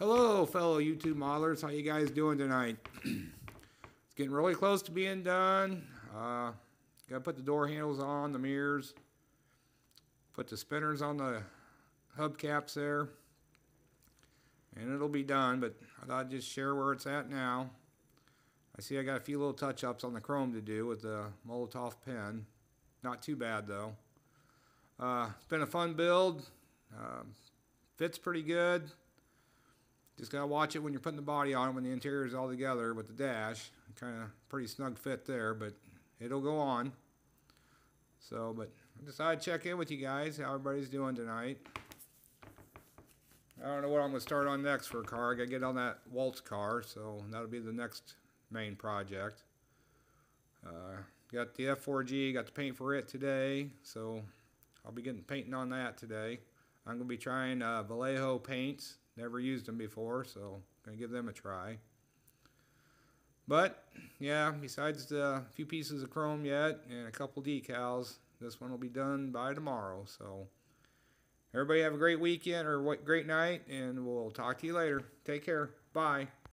Hello, fellow YouTube modelers. How you guys doing tonight? it's getting really close to being done. Uh, got to put the door handles on, the mirrors, put the spinners on the hubcaps there, and it'll be done. But I thought I'd just share where it's at now. I see I got a few little touch-ups on the chrome to do with the Molotow pen. Not too bad though. Uh, it's been a fun build. Um, fits pretty good. Just gotta watch it when you're putting the body on when the interior is all together with the dash. Kind of pretty snug fit there, but it'll go on. So, but I decided to check in with you guys, how everybody's doing tonight. I don't know what I'm gonna start on next for a car. I gotta get on that Waltz car, so that'll be the next main project. Uh, got the F4G, got the paint for it today, so I'll be getting painting on that today. I'm gonna be trying uh, Vallejo paints. Never used them before, so gonna give them a try. But yeah, besides the few pieces of chrome yet and a couple decals, this one will be done by tomorrow. So everybody have a great weekend or what great night, and we'll talk to you later. Take care. Bye.